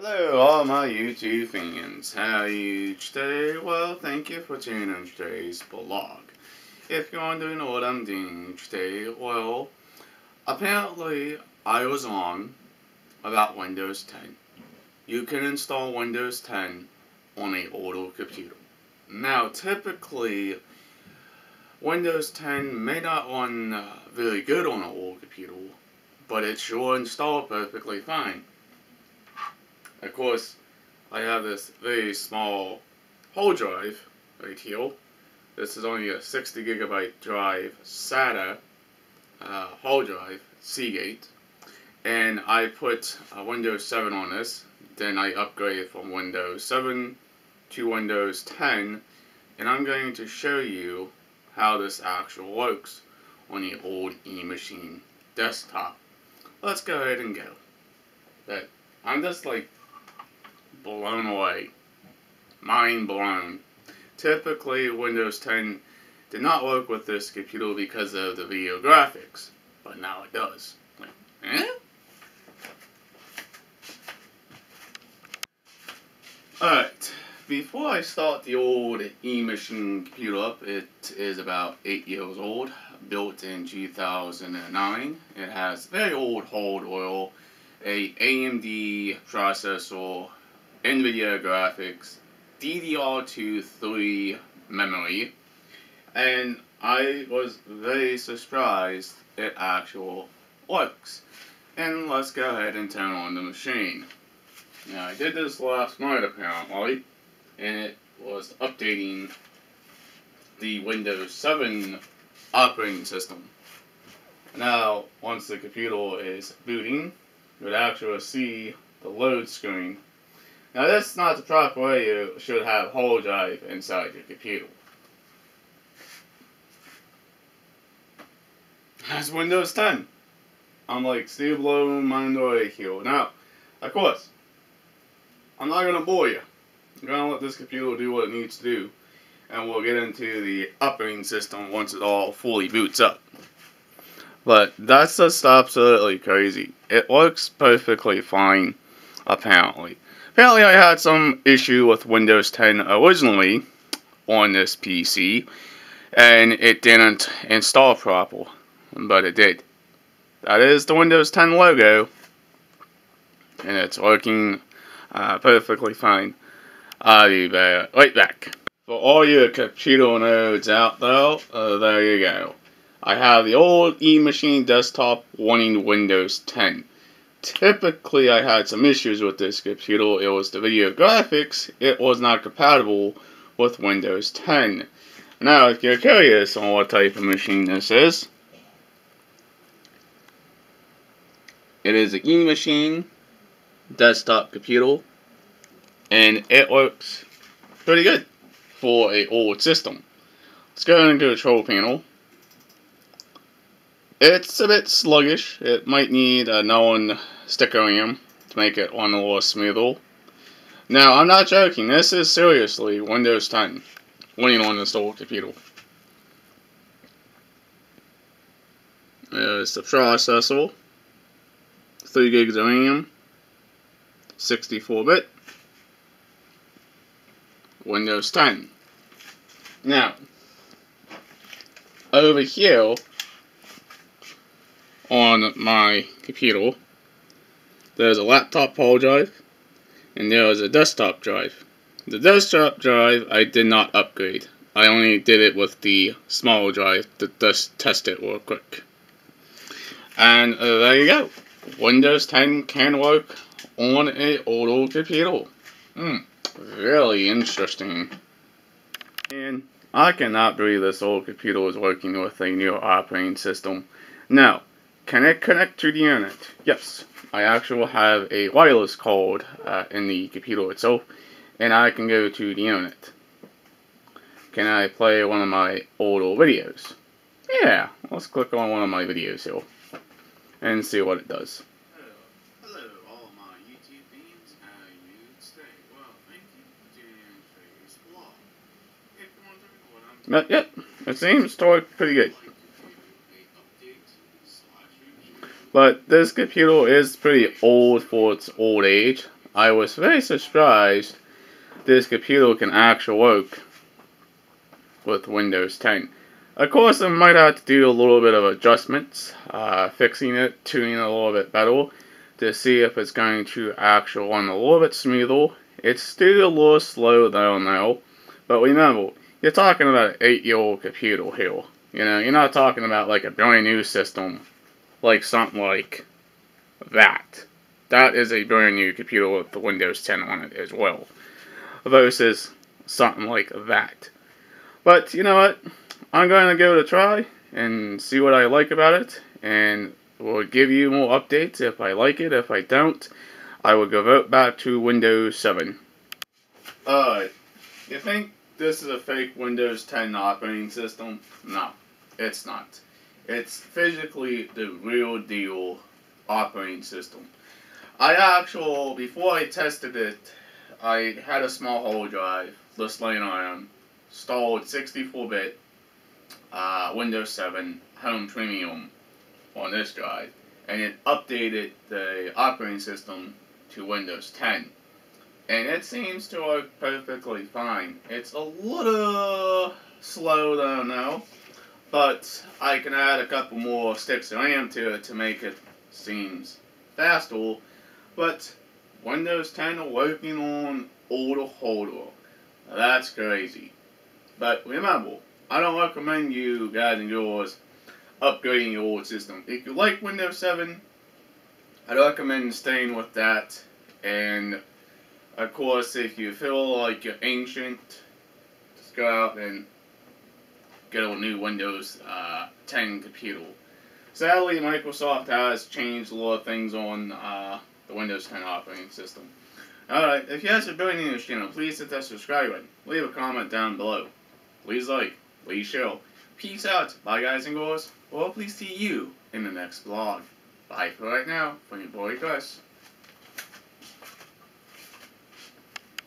Hello all my YouTube fans, how are you today? Well, thank you for tuning in today's vlog. If you're wondering what I'm doing today, well, apparently I was on about Windows 10. You can install Windows 10 on a older computer. Now, typically, Windows 10 may not run uh, very good on an old computer, but it sure install perfectly fine. Of course, I have this very small whole drive right here. This is only a 60 gigabyte drive SATA uh, drive, Seagate. And I put uh, Windows 7 on this. Then I upgraded from Windows 7 to Windows 10. And I'm going to show you how this actually works on the old eMachine desktop. Let's go ahead and go. But I'm just like blown away. Mind blown. Typically, Windows 10 did not work with this computer because of the video graphics, but now it does. Eh? Alright, before I start the old eMachine computer up, it is about 8 years old, built in 2009. It has very old hard oil, a AMD processor, NVIDIA graphics, DDR2 3 memory, and I was very surprised it actually works. And let's go ahead and turn on the machine. Now I did this last night apparently, and it was updating the Windows 7 operating system. Now, once the computer is booting, you would actually see the load screen now that's not the proper way you should have whole drive inside your computer. That's Windows 10. I'm like blowing my away here. Now, of course, I'm not gonna bore you. I'm gonna let this computer do what it needs to do. And we'll get into the operating system once it all fully boots up. But that's just absolutely crazy. It works perfectly fine, apparently. Apparently I had some issue with Windows 10 originally on this PC and it didn't install properly, but it did. That is the Windows 10 logo and it's working uh, perfectly fine. I'll be right back. For all your computer nerds out there, uh, there you go. I have the old eMachine desktop running Windows 10 typically I had some issues with this computer. It was the video graphics. It was not compatible with Windows 10. Now, if you're curious on what type of machine this is, it is an machine, desktop computer, and it works pretty good for a old system. Let's go into the control panel. It's a bit sluggish. It might need uh, a known sticker RAM to make it run a little smoother. Now, I'm not joking. This is seriously Windows 10 running on this old computer. There's the processor, 3 gigs of RAM, 64-bit, Windows 10. Now, over here, on my computer. There's a laptop hard drive, and there is a desktop drive. The desktop drive I did not upgrade. I only did it with the small drive to just test it real quick. And uh, there you go. Windows 10 can work on a old computer. Hmm, really interesting. And I cannot believe this old computer is working with a new operating system. Now, can it connect to the internet? Yes. I actually have a wireless cord uh, in the computer itself, and I can go to the internet. Can I play one of my older videos? Yeah, let's click on one of my videos here and see what it does. Hello, all my YouTube fans. How are you today? Well, thank you for tuning in today's vlog. If you Yep, it seems to work pretty good. But this computer is pretty old for its old age. I was very surprised this computer can actually work with Windows 10. Of course, I might have to do a little bit of adjustments, uh, fixing it, tuning it a little bit better to see if it's going to actually run a little bit smoother. It's still a little slow though now, but remember, you're talking about an 8-year-old computer here. You know, you're not talking about like a brand new system, like something like that. That is a brand new computer with the Windows 10 on it as well, versus something like that. But you know what? I'm going to give it a try and see what I like about it, and we'll give you more updates if I like it. If I don't, I will go back to Windows 7. Alright, you think this is a fake Windows 10 operating system? No, it's not. It's physically the real deal operating system. I actually, before I tested it, I had a small hard drive just laying around, installed 64-bit uh, Windows 7 Home Premium on this drive, and it updated the operating system to Windows 10. And it seems to work perfectly fine. It's a little slow though now, but I can add a couple more sticks of RAM to it to make it seems faster. But Windows 10 working on older hardware. That's crazy. But remember, I don't recommend you guys and yours upgrading your old system. If you like Windows 7, I'd recommend staying with that. And of course, if you feel like you're ancient, just go out and get old new Windows uh, 10 computer. Sadly, Microsoft has changed a lot of things on uh, the Windows 10 operating system. Alright, if you guys are joining this channel, please hit that subscribe button. Leave a comment down below. Please like, please share. Peace out. Bye guys and girls. Well, please see you in the next vlog. Bye for right now from your boy Gus.